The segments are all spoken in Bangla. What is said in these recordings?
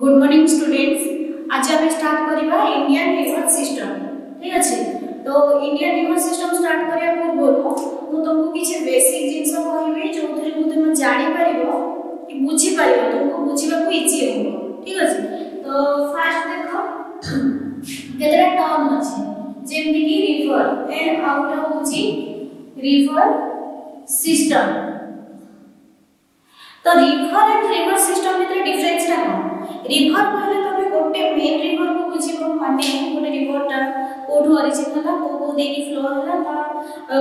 গুড মর্নিং স্টুডেন্টস আজ আমি স্টার্ট করিবা ইন্ডিয়ান রিভার সিস্টম ঠিক আছে তো ইন্ডিয়ান রিভার সিস্টম স্টার্ট করিয়া পূর্বরু মু তোমাকে কিছু বেসিক জিনিস কহিবি যেউথরে মু তুমি জানি পারিব কি বুঝি পারিব তোমাকে বুঝিবাকু ইজি হব ঠিক আছে তো ফার্স্ট দেখো কেতটা টার্ম আছে যেমনি কি রিভার এন্ড আউটা হচ্ছে রিভার সিস্টম তো রিভর এন্ড রিভর সিস্টম ভিতরে ডিফরেন্সটা কোন রিভর কহিলে তুমি গোটে মেন রিভর কু বুঝিব মানে গোটে রিভরটা কোঠু অরিজিন হলা কো কো দেকি ফ্লো হলা তা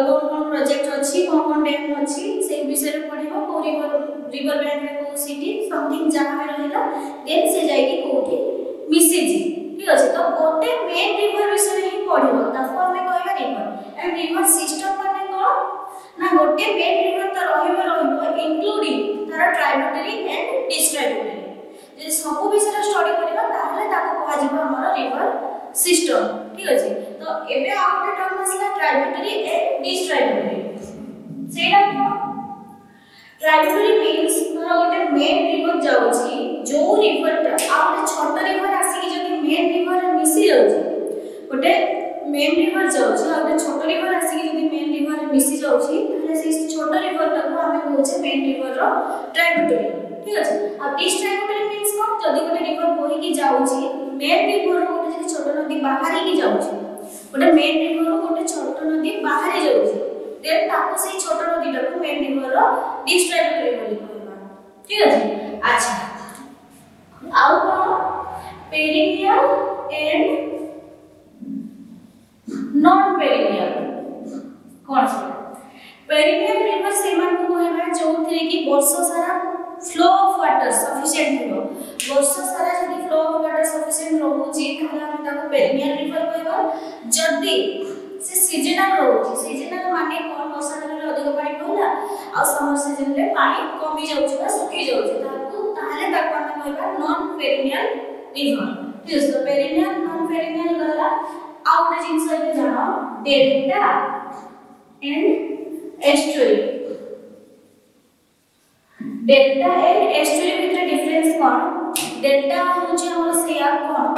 কোন কোন প্রজেক্ট অছি কোন কোন ড্যাম অছি সেই বিষয়ে পড়িব কো রিভর রিভর ব্যাংক রে কো সিটি সামথিং জায়গা রে রহিলা দেন সে যাইকি কোঠি মিশিজি ঠিক আছে তো গোটে মেন রিভর বিষয়ে হি পড়িব তাকো আমি কইবা রিভর এন্ড রিভর সিস্টম মানে কোন না গোটে মেন রিভর তো রহিব রহিব ইনক্লুডিং ଧର ଟ୍ରାଇବ୍ୟୁଟାରୀ ଆଣ୍ଡ ଡିଷ୍ଟ୍ରାଇବ୍ୟୁଟାରୀ ଯଦି ସବୁ ବିଷୟରେ ଷ୍ଟଡି କରିବା ତାହେଲେ ତାକୁ କୁହାଯିବ ଆମର ରିଭର ସିଷ୍ଟମ ଠିକ ଅଛି ତ ଏବେ ଆଉ ଗୋଟେ ଟର୍ମ ଆସିଲା ଟ୍ରାଇବ୍ୟୁଟାରୀ ଆଣ୍ଡ ଡିଷ୍ଟ୍ରାଇବ୍ୟୁଟାରୀ ସେଇଟା କ'ଣ ଟ୍ରାଇବ୍ୟୁଟାରୀ ମିନ୍ସ ଧର ଗୋଟେ ମେନ୍ ରିଭର ଯାଉଛି ଯୋଉ ରିଭରଟା ଆଉ ଗୋଟେ ଛୋଟ ରିଭର ଆସିକି ଯଦି ମେନ୍ ରିଭରରେ ମିଶି ଯାଉଛି ଗୋଟେ ମେନ୍ ରିଭର ଯାଉଛି ଆଉ ଗୋଟେ ଛୋଟ ରିଭର ଆସିକି ଯଦି ମେନ୍ ରିଭରରେ ମିଶି ଯାଉଛି ତାହେଲେ ସେଇ ଛୋଟ ରିଭରଟାକୁ ଆମେ କହୁଛେ ମେନ୍ ରିଭରର ଟ୍ରାଇବୁଟାରୀ ঠিক আছে আর ডিস ট্রাইবুটারি মিন্স কোন যদি গোটে রিভর বহিকি যাଉଛି মেন রিভরর গোটে যদি ছোট নদী বাহারিকি যাଉଛି গোটে মেন রিভরর গোটে ছোট নদী বাহারি যাଉଛି দেন তাকে সেই ছোট নদীটাকে মেন রিভরর ডিস ট্রাইবুটারি বলি কইবা ঠিক আছে আচ্ছা আউ কোন পেরিনিয়াল এন্ড टेरिटोरियल रिवर सेमान को कहबा जोथिरे कि वर्ष सारा फ्लो ऑफ वाटर सफिशिएंट हो वर्ष सारा जदि फ्लो ऑफ वाटर सफिशिएंट रहउची ताहले हम ताको पेरिनियल रिवर कहबा जदि से सीजनल रहउची सीजनल माने कोन वर्षा ऋतु अधिक पानी पहुला आ समर सीजन रे पानी कमी जाउची बा सुखी जाउची ताको ताहले ताको हम कहबा नॉन पेरिनियल रिवर ठीक है तो पेरिनियल नॉन पेरिनियल गला आउट जिंस जानो delta and estuary delta and estuary भीतर डिफरेंस कौन डेल्टा होचे हमर सेया कौन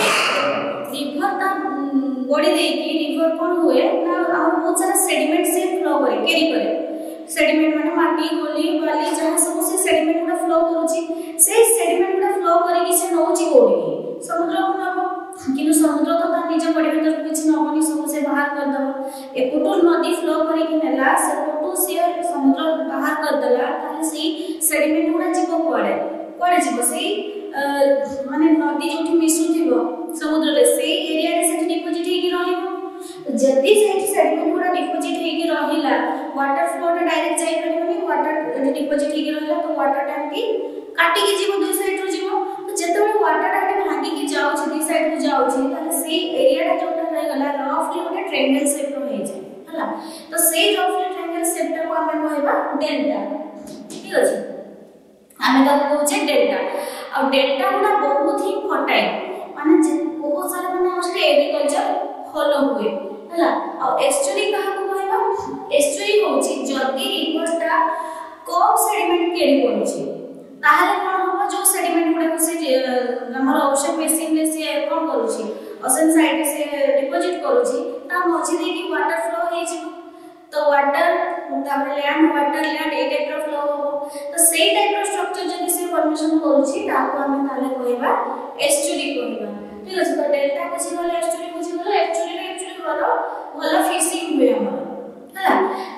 रिवर ता बॉडी दे रिवर कौन हुए ना और बहुत सारा सेडिमेंट से फ्लो करे कैरी करे सेडिमेंट माने माटी गोली वाली जहां सब से सेडिमेंट गुडा फ्लो करूची से सेडिमेंट गुडा फ्लो करे की से नौची गोली समुद्र को ना किनु समुद्र तो ता निजे पड़े भीतर कुछ नहोनी सब से बाहर कर दबो एकोटो नदी फ्लो करे कि नेला सेटो से समुद्र बाहर कर दला ताले से सेडिमेंट उडा जीव पड़े पड़े जीव से माने नदी जोठी मिसु थिबो समुद्र रे से एरिया रे से डिपोजिट हे कि रहिबो जति से सेडिमेंट उडा डिपोजिट हे कि रहिला वाटर फ्लो ने डायरेक्ट जाई पड़े नि वाटर डिपोजिट हे कि रहिला तो वाटर टैंक की काटी के जीव दो साइड रो যেতবে ওয়াটার আগে ভাঙ্গিকি যাচ্ছে দুই সাইড কু যাচ্ছে তাহলে সেই এরিয়াটা যেটা রহিগলা রফলি গোটে ট্রায়াঙ্গেল শেপ র হয়ে যায় হলা তো সেই রফলি ট্রায়াঙ্গেল শেপটা কো আমরা কইবা ডেল্টা ঠিক আছে আমি তাকে কইছে ডেল্টা আর ডেল্টা গুলা বহুত হি ফটাইল মানে বহুত সারা মানে আমার এগ্রিকালচার ফলো হুয়ে হলা আর অ্যাকচুয়ালি কাহা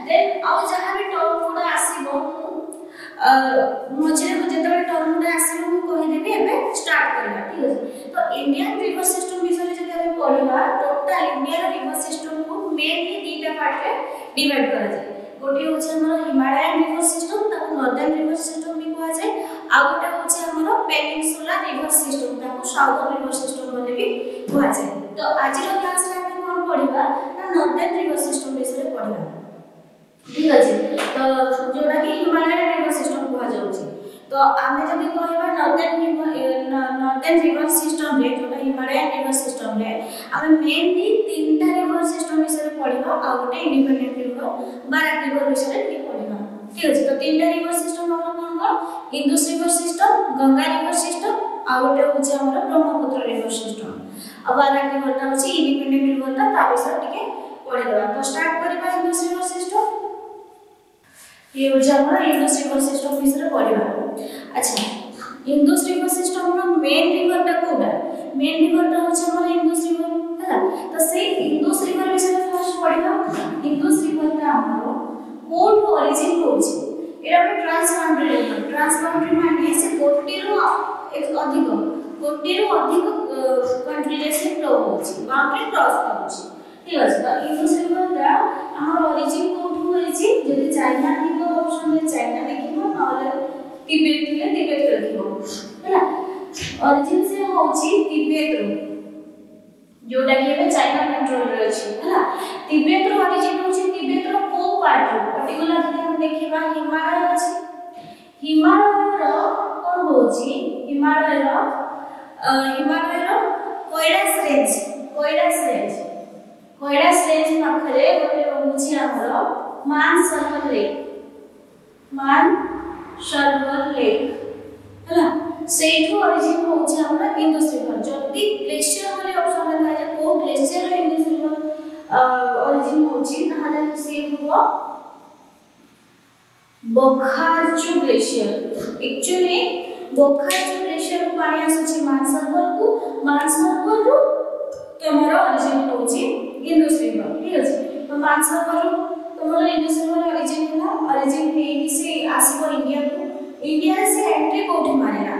then ଆଉ ଯାହା ବି ଟର୍ମ ଗୁଡ଼ା ଆସିବ ମୁଁ ମଝିରେ ଯେତେବେଳେ ଟର୍ମ ଗୁଡ଼ା ଆସିବ ମୁଁ କହିଦେବି ଏବେ ଷ୍ଟାର୍ଟ କରିବା ଠିକ୍ ଅଛି ତ ଇଣ୍ଡିଆନ୍ ରିଭର ସିଷ୍ଟମ ବିଷୟରେ ଯଦି ଆମେ ପଢ଼ିବା ଟୋଟାଲ ଇଣ୍ଡିଆର ରିଭର ସିଷ୍ଟମକୁ ମେନଲି ଦୁଇଟା ପାର୍ଟରେ ଡିଭାଇଡ୍ କରାଯାଏ ଗୋଟିଏ ହେଉଛି ଆମର ହିମାଳୟାନ୍ ରିଭର ସିଷ୍ଟମ ତାକୁ ନର୍ଦର୍ନ ରିଭର୍ ସିଷ୍ଟମ ବି କୁହାଯାଏ ଆଉ ଗୋଟେ ହେଉଛି ଆମର ପେନିନସୁଲା ରିଭର୍ ସିଷ୍ଟମ ତାକୁ ସାଉଦର୍ନ ରିଭର ସିଷ୍ଟମ ବୋଲି ବି କୁହାଯାଏ ତ ଆଜିର କ୍ଲାସ୍ରେ ଆମେ କ'ଣ ପଢ଼ିବା ନା ନର୍ଦର୍ନ ରିଭର ସିଷ୍ଟମ ବିଷୟରେ ପଢ଼ିବା ঠিক ଅଛି ତ ଯେଉଁଟାକି ହିମାଳୟନ ରିଭର୍ ସିଷ୍ଟମ୍ କୁହାଯାଉଛି ତ ଆମେ ଯଦି କହିବା ନର୍ଦର୍ନ ନର୍ଦର୍ନ ରିଭର୍ ସିଷ୍ଟମ୍ରେ ଯେଉଁଟା ହିମାଳୟନ ରିଭର୍ ସିଷ୍ଟମ୍ରେ ଆମେ ମେନ୍ଲି ତିନିଟା ରିଭର୍ ସିଷ୍ଟମ୍ ବିଷୟରେ ପଢ଼ିବା ଆଉ ଗୋଟେ ଇଣ୍ଡିପେଣ୍ଡେଣ୍ଟ ରିଭର୍ ବାରାକ ରିଭର୍ ବିଷୟରେ ଟିକେ ପଢ଼ିବା ଠିକ୍ ଅଛି ତ ତିନିଟା ରିଭର୍ ସିଷ୍ଟମ୍ ଆମର କ'ଣ କ'ଣ Indus river system Ganga river system ଆଉ ଗୋଟେ ହେଉଛି ଆମର ବ୍ରହ୍ମପୁତ୍ର ରିଭର୍ ସିଷ୍ଟମ୍ ଆଉ ବାରାକ ରିଭର୍ଟା ହେଉଛି ଇଣ୍ଡିପେଣ୍ଡେଣ୍ଟ ରିଭର୍ଟା ତା ବିଷୟରେ ଟିକେ ପଢ଼ିଦେବା ତ ଷ୍ଟାର୍ଟ କରିବା ଇନ୍ଦୁସ୍ ରିଭର୍ ସିଷ୍ଟମ୍ ଇଏ ହେଉଛି ଆମର ଇଣ୍ଡୋ ରିଭର୍ ସିଷ୍ଟମ୍ ବିଷୟରେ ପଢ଼ିବା ଆଚ୍ଛା ইন্দোস রিভার সিস্টমর মেন রিভারটা কোটা মেন রিভারটা হচ্ছে আমার ইন্দোস রিভার হ্যাঁ তো সেই ইন্দোস রিভার বিষয়ে ফার্স্ট পড়া ইন্দোস রিভারটা আমার কোট অরিজিন হচ্ছে এটা আমরা ট্রান্সবাউন্ডারি রিভার ট্রান্সবাউন্ডারি মানে সে কোটিরু অধিক কোটিরু অধিক কান্ট্রিরে সে ফ্লো হচ্ছে বাউন্ডারি ক্রস করছে ঠিক আছে তো ইন্দোস রিভারটা আমার অরিজিন কোটু হয়েছে যদি চাইনা ଅପସନରେ ଚାଇନା ଲେଖିବ ନହେଲେ ତିବେତ ଥିଲେ ତିବେତ ଲେଖିବ ହେଲା ଅରିଜିନ୍ ସେ ହେଉଛି ତିବେତରୁ ଯୋଉଟା କି ଏବେ ଚାଇନା କଣ୍ଟ୍ରୋଲରେ ଅଛି ହେଲା ତିବେତରୁ ଅରିଜିନ୍ ହେଉଛି ତିବେତର କୋଉ ପାର୍ଟରୁ ପର୍ଟିକୁଲାର ଯଦି ଆମେ ଦେଖିବା ହିମାଳୟ ଅଛି ହିମାଳୟର କ'ଣ ହେଉଛି ହିମାଳୟର ହିମାଳୟର Kailash range Kailash range Kailash range পাখে গোটে রয়েছে আমার মান সরোবর লেক मान सरोवर लेक ହେଲା ସେଇଠୁ ଅରିଜିନ୍ ହେଉଛି ଆମର ଇଣ୍ଡସ୍ ରିଭର ଯଦି ଗ୍ଲେସିୟର ବୋଲି ଅପସନ୍ ଥାଏ କୋଉ ଗ୍ଲେସିୟର ଇଣ୍ଡସ୍ ରିଭର ଅରିଜିନ୍ ହେଉଛି ତାହେଲେ ସିଏ ହେବ ବୋଖାର୍ଚୁ ଗ୍ଲେସିୟର ଆକ୍ଚୁଆଲି ବୋଖାର୍ଚୁ ଗ୍ଲେସିୟରରୁ ପାଣି ଆସୁଛି ମାନସରୋବରକୁ ମାନସରୋବରରୁ ତମର ଅରିଜିନ୍ ହେଉଛି ଇଣ୍ଡସ୍ ରିଭର ଠିକ୍ ଅଛି ତ ମାନସରୋବରରୁ ତମର ଇଣ୍ଡସ୍ ରିଭର इंडिया से एंट्री कोठी मारिया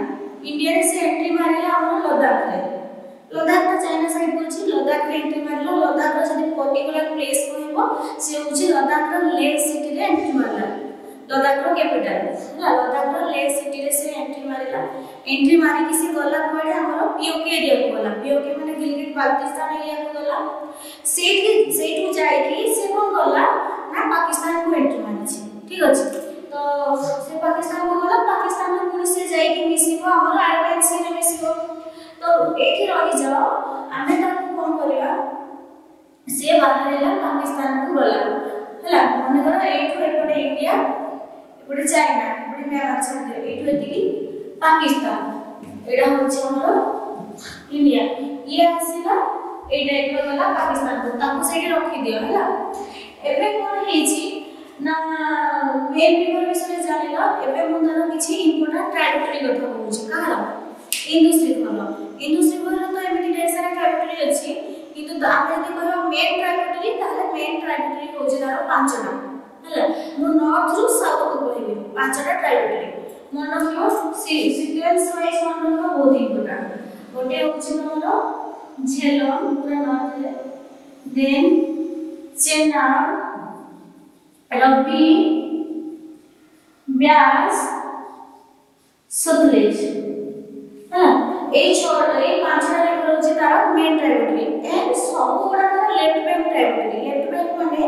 इंडिया से एंट्री मारिया हम लद्दाख रे लद्दाख तो चाइना साइड पर छि लद्दाख रे एंट्री मारलो लद्दाख रे जदी पर्टिकुलर प्लेस कोइबो से उछि लद्दाख रे लेह सिटी रे एंट्री मारला लद्दाख रो कैपिटल लद्दाख रो लेह सिटी रे से एंट्री मारला एंट्री मारि किसी गल्ला पड़े हमर पीओके एरिया को गल्ला पीओके माने गिलगित बाल्टिस्तान एरिया को गल्ला सेट के सेट हो जाए कि से कोन गल्ला ना पाकिस्तान को एंट्री मारि छि ठीक अछि से पाकिस्तान को बोला पाकिस्तान में पुलिस से जाएगी मिसिव हमारा आईएनसी ने मिसिव तो एक ही रही जाओ हमें तक कौन करेगा से बाहर ले पाकिस्तान को बोला हला हमने कहा एक तो एक पड़े इंडिया इपड़े चाइना इपड़े मैं बात कर रही एक तो इतनी पाकिस्तान एडा हो चुका हमारा इंडिया ये आसिला एडा एक बोला पाकिस्तान को तब उसे के रखी दिया हला एवे कौन है जी ନା ମେନ୍ ପେପର ବିଷୟରେ ଜାଣିଲ ଏବେ ମୁଁ ତାର କିଛି ଇମ୍ପୋର୍ଟାଣ୍ଟ ଟ୍ରାଜେକ୍ଟୋରୀ କଥା କହୁଛି କାହାର ଇନ୍ଦୁଶ୍ରୀଫଲ ଇନ୍ଦୁଶ୍ରୀଫଲ ତ ଏମିତି ଢେର ସାରା ଟ୍ରାଜେକ୍ଟୋରୀ ଅଛି କିନ୍ତୁ ଆମେ ଯଦି କହିବା ମେନ୍ ଟ୍ରାଜେକ୍ଟୋରୀ ତାହେଲେ ମେନ୍ ଟ୍ରାଜେକ୍ଟୋରୀ ହେଉଛି ତାର ପାଞ୍ଚଟା ହେଲା ମୁଁ ନର୍ଥରୁ ସାଉଥକୁ କହିବି ପାଞ୍ଚଟା ଟ୍ରାଜେକ୍ଟୋରୀ ମନ ରଖିବ ସିକ୍ୱେନ୍ସ ୱାଇଜ୍ ମନେ ରଖିବ ବହୁତ ଇମ୍ପୋର୍ଟାଣ୍ଟ ଗୋଟେ ହେଉଛି ତମର ଝେଲମ ପୁରା ନର୍ଥରେ ଦେନ୍ ଚେନ୍ନାଇ रबी ব্যাস সতলেজ হ্যাঁ এই এই পাঁচটা লেভেল হচ্ছে তারা মেন ট্রাইবুটারি এন্ড সবগুড়া তারা left bank tributary left bank মানে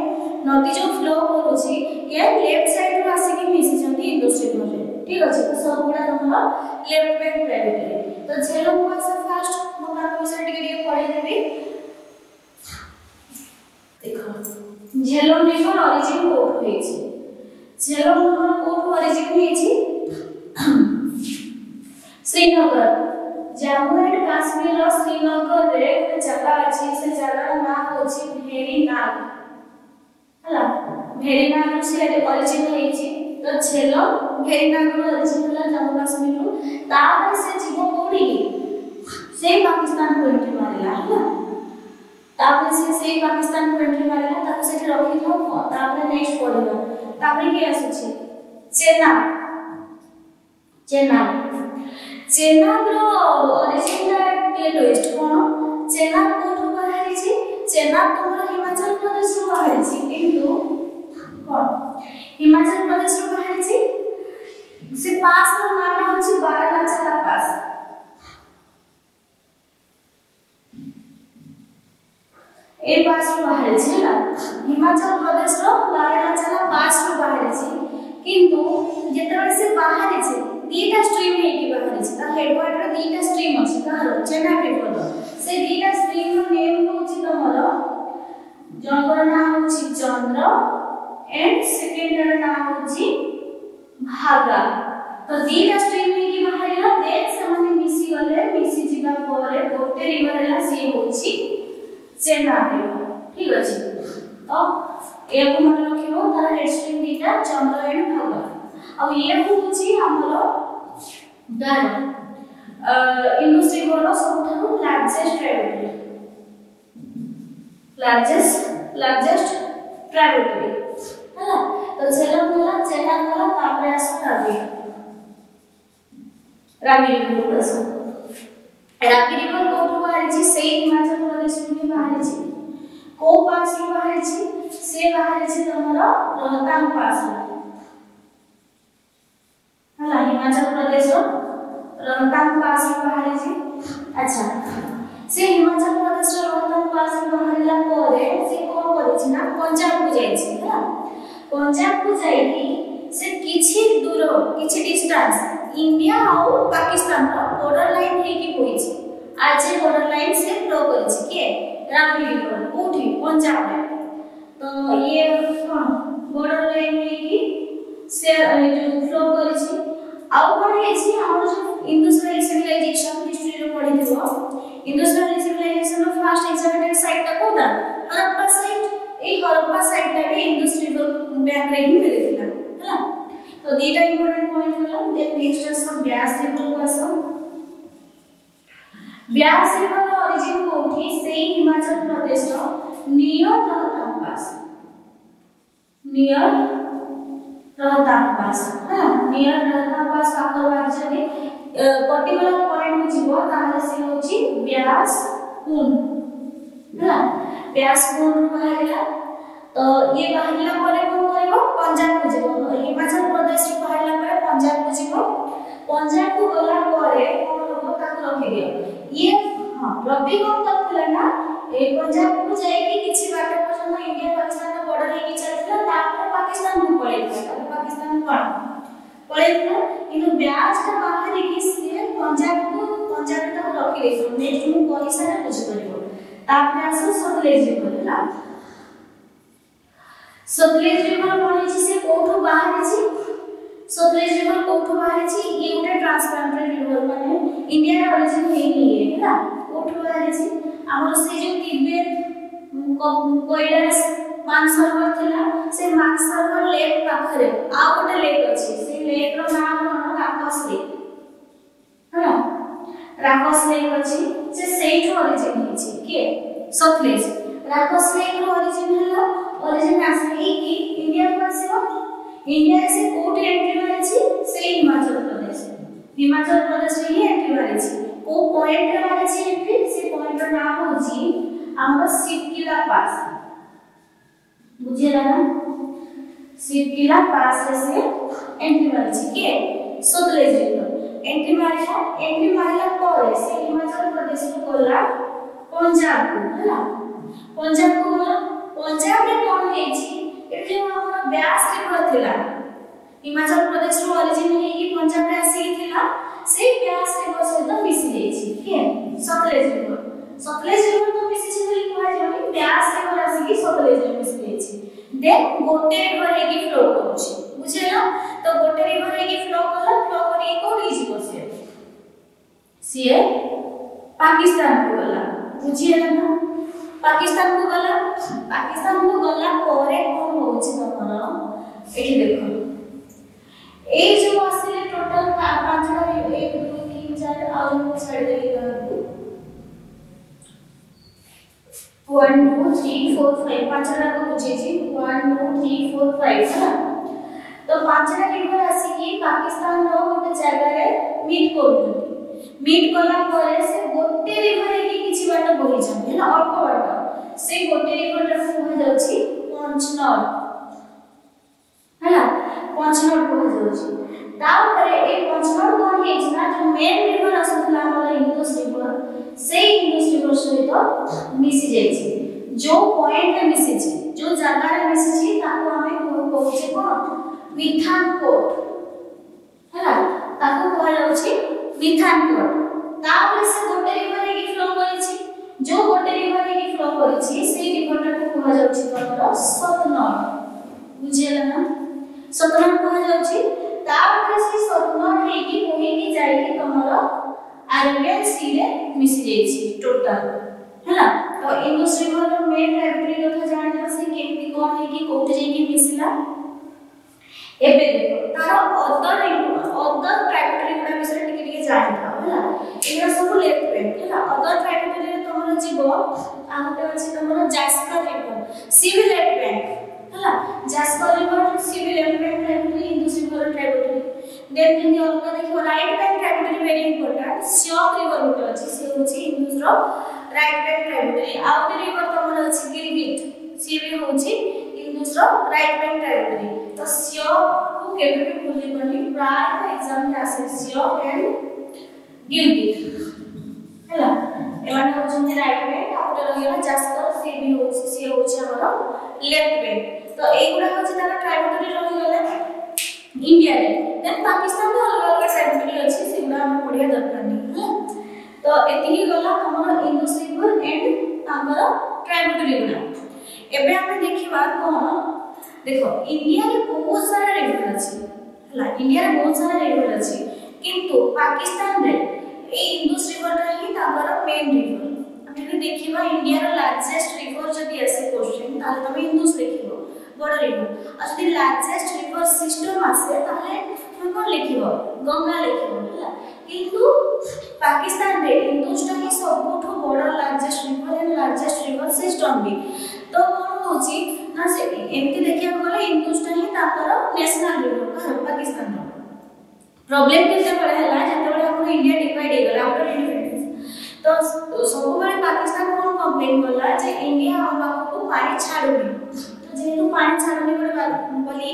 নদী যে ফ্লো করুছি ইয়ে লেফট সাইড রু আসিকি মিশিছন্তি ইন্ডাস্ট্রি মধ্যে ঠিক আছে তো সবগুড়া তোমার লেফট ব্যাঙ্ক ট্রাইবুটারি তো যে লোক আছে ফার্স্ট ମୁଁ ତାଙ୍କ ବିଷୟରେ ଟିକେ ଟିକେ ପଢ଼େଇଦେବି ଦେଖ झेलोन रिवर ऑरिजिन কোড হয়েছে झेलोन रिवर কোড অরিজিন হয়েছে শ্রীনগর জম্মু এন্ড কাশ্মীর ও শ্রীনগর রে একটা জায়গা আছে সে জায়গার নাম হচ্ছে ভেরিনাগ হলা ভেরিনাগ সেটা অরিজিন হয়েছে তো ঝেলোন ভেরিনাগ অরিজিন হলা জম্মু কাশ্মীর তারপরে সে জীব কোডিকে সেই পাকিস্তান কোডিকে মারিলা হলা ତାପରେ ସେ ସେଇ ପାକିସ୍ତାନ ପଏଣ୍ଟରେ ମାରିଲା ତାକୁ ସେଠି ରଖିଥାଉ ତାପରେ ନେକ୍ସଟ ପଢିବା ତାପରେ କିଏ ଆସୁଛି ଚେନା ଚେନା ଚେନାର ଅରିଜିନଟା ଟିକେ ଟେଷ୍ଟ କ'ଣ ଚେନା କୋଉଠୁ ବାହାରିଛି ଚେନା ତୁମର ହିମାଚଳ ପ୍ରଦେଶରୁ ବାହାରିଛି କିନ୍ତୁ କ'ଣ ହିମାଚଳ ପ୍ରଦେଶରୁ ବାହାରିଛି ସେ ପାସ୍ର ନାମ ହେଉଛି ବାରଲାଚା ପାସ୍ એ પાસું બહાર છે હિમાચલ પ્રદેશર બારણાચાલા પાસું બહાર છે કિંતુ જેତେବେଳେ ସେ ବାହାରେ છે ଦିଟା ଷ୍ଟ୍ରିମ୍ ହେଇକି ବାହାରିଛି ତା ହେଡୱାର୍ଡର ଦିଟା ଷ୍ଟ୍ରିମ୍ ଅଛି କାହାର ଚେନାପେଟର ସେ ଦିଟା ଷ୍ଟ୍ରିମ୍ର ନେମ୍ ହେଉଛି ତମର ଜଣଙ୍କର ନାଁ ହେଉଛି ଚନ୍ଦ୍ର एंड सेकेंडर नाम होची भागा तो दीटा स्ट्रीम में की बाहर देन से माने मिसी गले मिसी जीवा परे गोटे रिवर চেন রাখি ঠিক আছে তো ইয়াকু মনে রাখিব তার হেডস্ট্রিং দিটা চন্দ্রায়ণ ভাগা ଆଉ ଇଏକୁ ହେଉଛି ଆମର ଦ୍ୱାର ଇଣ୍ଡଷ୍ଟ୍ରି ଗୋଲ୍ଡ ସବୁଠାରୁ largest tributary largest largest tributary ହେଲା ତ ଝେଲମ ହେଲା ଚେନାମ ହେଲା ତାପରେ ଆସ ରାବି ରାବି ଆସ ରାବିରିବର କୋଉଠୁ ବାହାରିଛି ସେଇ ହିମାଚଳ ପ୍ରଦେଶରୁ ହିଁ ବାହାରିଛି କୋଉ ପାସରୁ ବାହାରିଛି ସେ ବାହାରିଛି ତମର ରୋହତାଙ୍ଗ ପାସରୁ ହେଲା ହିମାଚଳ ପ୍ରଦେଶର ରୋହତାଙ୍ଗ ପାସରୁ ବାହାରିଛି ଆଚ୍ଛା ସେ ହିମାଚଳ ପ୍ରଦେଶର ରୋହତାଙ୍ଗ ପାସରୁ ବାହାରିଲା ପରେ ସେ କଣ କରିଛି ନା ପଞ୍ଜାବକୁ ଯାଇଛି ହେଲା ପଞ୍ଜାବକୁ ଯାଇକି ସେ କିଛି ଦୂର କିଛି ଡିଷ୍ଟାନ୍ସ इंडिया आउ पाकिस्तान का बॉर्डर लाइन है कि कोई चीज आज ये बॉर्डर लाइन से फ्लो कर चीज के रामगिरी कोण ऊटी पंजाब है तो ये हाँ बॉर्डर लाइन है कि से जो फ्लो कर चीज आउ पर है जी हमारे जो प्यास बोन बाहर ला तो ये बाहर ला पड़े कौन करेगा पंजाब को जीवो हिमाचल प्रदेश को बाहर ला पड़े पंजाब को जीवो पंजाब को गला पड़े कौन लोगों का तो लोग हिलियो ये हाँ रब्बी कौन तब खुला ये पंजाब को जाएगी किसी बात पर जो ना इंडिया पाकिस्तान का बॉर्डर है कि चल गया ताकत पाकिस्तान पाकिस्तान को पड़े ना इन्हों पंजाब को सतलेज डिग्री सतलेज डिग्री कौन से আমরা সিটকিলা পাস বুঝিয়ে লাগা সিটকিলা পাস রেসে এন্ট্রি মারিছি কে সতলেজ রিল এন্ট্রি মারিলা এন্ট্রি মারিলা পরে সে হিমাচল প্রদেশ কো গলা পঞ্জাব কো হলা পঞ্জাব কো গলা পঞ্জাব রে কোন হেছি এটি আমার ব্যাস রিপোর্ট থিলা হিমাচল প্রদেশ রু অরিজিন হেকি পঞ্জাব রে আসি থিলা সেই ব্যাস রিপোর্ট সহিত মিশি যাইছি ঠিক সতলেজ রিপোর্ট সতলেজ রিভার তো মিশিছে ବୋଲି କୁହାଯାଉନି ବ୍ୟାସ ରିଭର ଆସିକି ସତଲେଜରେ ମିଶିଯାଇଛି ଦେନ୍ ଗୋଟେ ରିଭର ହେଇକି ଫ୍ଲୋ କରୁଛି ବୁଝିଲ ତ ଗୋଟେ ରିଭର ହେଇକି ଫ୍ଲୋ କଲା ଫ୍ଲୋ କରିକି କୋଉଠିକି ଯିବ ସିଏ ସିଏ ପାକିସ୍ତାନକୁ ଗଲା ବୁଝିହେଲା ନା ପାକିସ୍ତାନକୁ ଗଲା ପାକିସ୍ତାନକୁ ଗଲା ପରେ କଣ ହଉଛି ତମର ଏଠି ଦେଖ ଏଇ ଯୋଉ ଆସିଲେ ଟୋଟାଲ ପାଞ୍ଚଟା ଏକ ଦୁଇ ତିନି ଚାରି ଆଉ ଛାଡ଼ିଦେଲି one two three four five পাঁচের আগে বুঝেছি one two three four five হ্যাঁ তো পাঁচের আগে এবার আসিকি পাকিস্তান গোটে জায়গায় মিট করুଛନ୍ତି মিট কলা পরে সে গোটে রিভরে কি কিছু বাট বহিছন্তি হ্যাঁ অল্প বাট সেই গোটে রিভরটার কুহা যাচ্ছে পঞ্চনদ হ্যাঁ পঞ্চনদ কুহা যাচ্ছে তারপরে এই পঞ্চনদ কোন হয়েছে না যে মেন রিভর আসলে আমার হিন্দু রিভর ସେଇ ଇଣ୍ଡଷ୍ଟ୍ରି ଗ୍ରୋଥ୍ ସହିତ ମିଶିଯାଇଛି ଯେଉଁ ପଏଣ୍ଟରେ ମିଶିଛି ଯେଉଁ ଜାଗାରେ ମିଶିଛି ତାକୁ ଆମେ କହୁଛେ କ'ଣ ମିଥାନ କୋଟ ହେଲା ତାକୁ କୁହାଯାଉଛି ମିଥାନ କୋଟ ତାପରେ ସେ ଗୋଟେ ରିଭର ହେଇକି ଫ୍ଲୋ କରିଛି ଯେଉଁ ଗୋଟେ ରିଭର ହେଇକି ଫ୍ଲୋ କରିଛି ସେଇ ରିଭରଟାକୁ କୁହାଯାଉଛି ତମର ସତନର ବୁଝିହେଲା ନା ସତନର କୁହାଯାଉଛି ତାପରେ ସେ ସତନର ହେଇକି ବୋହିକି ଯାଇକି ତମର આયરન સીરે મિસી જાય છે ટોટલ હેલા તો ઇન્ડસ્ટ્રી ઘર મેન ફેક્ટરી કથા જાણવા સે કેમતી કોણ હે કે કોઠે જઈ કે મિસિલા એબે દેખો તારો અધર અધર ફેક્ટરી ગુડા વિશે ટીકે ટીકે જાણતા હેલા એરા સબ લેફ્ટ બેક હેલા અધર ફેક્ટરી રે તમારો જીવો આ ગોટે ଅଛି તમારો જાસ્કર રિવર સિવિલ લેફ્ટ બેક હેલા જાસ્કર રિવર સિવિલ લેફ્ટ બેક ફેક્ટરી ઇન્ડસ્ટ્રી ઘર ટ્રાઇબ્યુટરી দেন তুমি অলগা দেখিও রাইট શોક રિવર ଗୋଟେ ଅଛି ସେ ହେଉଛି ଇଣ୍ଡୁସର ରାଇଟ୍ ବ୍ୟାଙ୍କ ଟ୍ରାଇବ୍ୟୁଟାରୀ ଆଉ ଗୋଟେ ରିଭର ତମର ଅଛି ଗିଲଗିଟ୍ ସିଏ ବି ହେଉଛି ଇଣ୍ଡୁସର ରାଇଟ୍ ବ୍ୟାଙ୍କ ଟ୍ରାଇବ୍ୟୁଟାରୀ ତ ଶ୍ୟକୁ କେବେ ବି ଭୁଲିବନି ପ୍ରାୟତଃ ଏକ୍ସାମରେ ଆସେ ଶ୍ୟ ଆଣ୍ଡ ଗିଲଗିଟ୍ ହେଲା ଏମାନେ ହେଉଛନ୍ତି ରାଇଟ୍ ବ୍ୟାଙ୍କ ଆଉ ଗୋଟେ ରହିଗଲା ଜାସ୍କର ସିଏ ବି ହେଉଛି ସିଏ ହେଉଛି ଆମର ଲେଫ୍ଟ ବ୍ୟାଙ୍କ ତ ଏଇଗୁଡ଼ା ହେଉଛି ତାର ଟ୍ରାଇବ୍ୟୁଟାରୀ ରହିଗଲା ଇଣ୍ଡିଆରେ ଦେନ୍ ଆମର ଟ୍ରାଇବୁଟାରୀ ରେଗୁଲାର ଏବେ ଆମେ ଦେଖିବା କ'ଣ ଦେଖ ଇଣ୍ଡିଆରେ ବହୁତ ସାରା ରେଗୁଲାର ଅଛି ହେଲା ଇଣ୍ଡିଆରେ ବହୁତ ସାରା ରେଗୁଲ ଅଛି କିନ୍ତୁ ପାକିସ୍ତାନରେ ଏଇ ଇଣ୍ଡସ୍ ରିଭରଟା ହିଁ ତାଙ୍କର ମେନ୍ ରିଭର ଆମେ ଯଦି ଦେଖିବା ଇଣ୍ଡିଆର ଲାର୍ଜେଷ୍ଟ ରିଭର ଯଦି ଆସେ କୋଶ୍ଚିନ୍ ତାହେଲେ ତମେ ଇଣ୍ଡସ୍ ଦେଖିବ ବଡ଼ রিভার ଆଉ ଯଦି লার্জেস্ট রিভার সিস্টেম ଆସେ ତାହେଲେ তুমি କଣ ଲେଖିବ ଗଙ୍ଗା ଲେଖିବ ହେଲା କିନ୍ତୁ ପାକିସ୍ତାନରେ ইন্দুসটা ହିଁ ସବୁଠୁ insist on me ତ କ'ଣ ହେଉଛି ନା ସେ ଏମିତି ଦେଖିବାକୁ ଗଲେ ଇଣ୍ଡିଉସ୍ଟା ହିଁ ତାଙ୍କର ନ୍ୟାସନାଲ ରିଭୋଲ୍ୟୁସନ ପାକିସ୍ତାନର ପ୍ରୋବ୍ଲେମ୍ କେତେବେଳେ ହେଲା ଯେତେବେଳେ ଆମର ଇଣ୍ଡିଆ ଡିଭାଇଡ୍ ହେଇଗଲା ଆଫ୍ଟର ଇଣ୍ଡିପେଣ୍ଡେନ୍ସ ତ ସବୁବେଳେ ପାକିସ୍ତାନ କ'ଣ କମ୍ପ୍ଲେନ୍ କଲା ଯେ ଇଣ୍ଡିଆ ଆମ ପାଖକୁ ପାଣି ଛାଡ଼ୁନି ତ ଯେହେତୁ ପାଣି ଛାଡ଼ୁନି ବୋଲି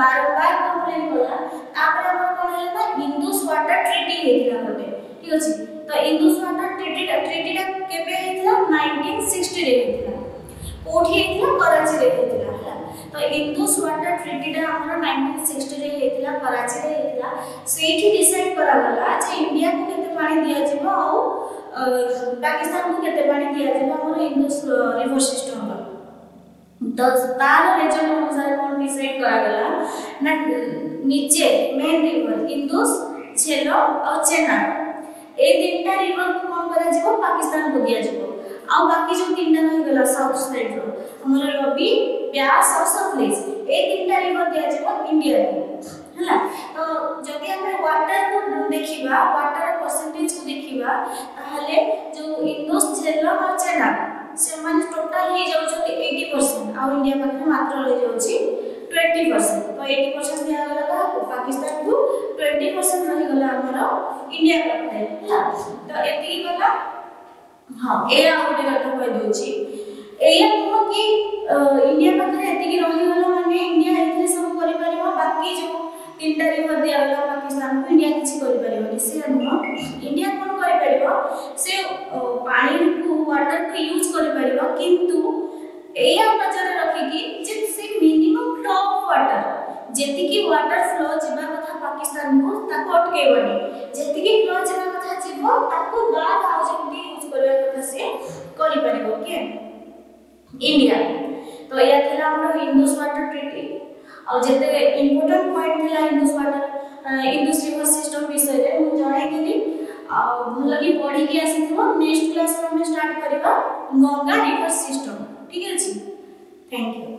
ବାରମ୍ବାର କମ୍ପ୍ଲେନ୍ କଲା ତାପରେ ଆମର କ'ଣ ହେଲା ନା ଇଣ୍ଡୁସ୍ ୱାଟର ଟ୍ରିଟି ହେଇଥିଲା ଗୋଟେ ଠିକ୍ ଅଛି ତ ଇନ୍ଦୁସ୍ୱାଟ ଟ୍ରିଟି ଟ୍ରିଟିଟା କେବେ ହେଇଥିଲା ନାଇନଟିନ୍ ସିକ୍ସଟିରେ ହେଇଥିଲା কোটি হয়েছিল করাচি হয়েছিল হ্যাঁ। তো ইন্দুস ওয়াটার ট্রিটিটা আমার নাইনটিন সিক্সটিরে হয়েছিল করাচি হয়েছিল সেইটি ডিসাইড করাগলা যে ইন্ডিয়া কু কেতে পানি দিয়া যাব আউ পাকিস্তান কু কেতে পানি দিয়া যাব আমার ইন্দুস রিভার সিস্টম র তো তার রেজল্ট অনুসারে কোন ডিসাইড করাগলা না নিচে মেন রিভার ইন্দুস ছেলো আর চেনাব এই তিনটা রিডର କୁ କଣ କରାଯିବ ପାକିସ୍ତାନକୁ ଦିଆଯିବ ଆଉ ବାକି ଯୋଉ ତିନିଟା ରହିଗଲା ସାଉଥ ସାଇଡ୍ର ଆମର ରବି ବ୍ୟାସ୍ ଆଉ ସତଲେଜ ଏଇ ତିନିଟା ରିଭର ଦିଆଯିବ ଇଣ୍ଡିଆକୁ ହେଲା ତ ଯଦି ଆମେ ୱାଟରକୁ ଦେଖିବା ୱାଟର ପରସେଣ୍ଟେଜକୁ ଦେଖିବା ତାହେଲେ ଯୋଉ ଇଣ୍ଡୋସ୍ ଝେଲ ଆଉ ଚେନାବ୍ ସେମାନେ ଟୋଟାଲ ହେଇଯାଉଛନ୍ତି ଏଇଟି ପରସେଣ୍ଟ ଆଉ ଇଣ୍ଡିଆ ପାଖରେ ମାତ୍ର ରହିଯାଉଛି ट्वेंटी परसेंट तो एटी परसेंट दिगला क्या पाकिस्तान को ट्वेंटी परसेंट रहीगला इंडिया पाखे तो ये गला हाँ या गोटे कथ कि इंडिया पाखे ये रहीगला मैंने इंडिया ये सब कर बाकी जो तीन तारीख दिगला पाकिस्तान को इंडिया किसी इंडिया कौन कर वाटर को यूज कर नजर रखिकी ଟପ୍ ୱାଟର ଯେତିକି ୱାଟର ଫ୍ଲୋ ଯିବା କଥା ପାକିସ୍ତାନକୁ ତାକୁ ଅଟକେଇବନି ଯେତିକି ଫ୍ଲୋ ଯିବା କଥା ଯିବ ତାକୁ ବାଦ ଆଉ ଯେମିତି ୟୁଜ୍ କରିବା କଥା ସେ କରିପାରିବ କିଏ ଇଣ୍ଡିଆ ତ ଏହା ଥିଲା ଆମର ଇଣ୍ଡୋସ୍ ୱାଟର ଟ୍ରିଟି ଆଉ ଯେତେ ଇମ୍ପୋର୍ଟାଣ୍ଟ ପଏଣ୍ଟ ଥିଲା Indus water Indus river system ବିଷୟରେ ମୁଁ ଜଣାଇଦେଲି ଆଉ ଭଲକି ପଢ଼ିକି ଆସିଥିବ ନେକ୍ସଟ କ୍ଲାସ୍ରେ ଆମେ ଷ୍ଟାର୍ଟ କରିବା ଗଙ୍ଗା ରିଭର୍ ସିଷ୍ଟମ୍ ଠିକ୍ ଅଛି ଥ୍ୟାଙ୍କ ୟୁ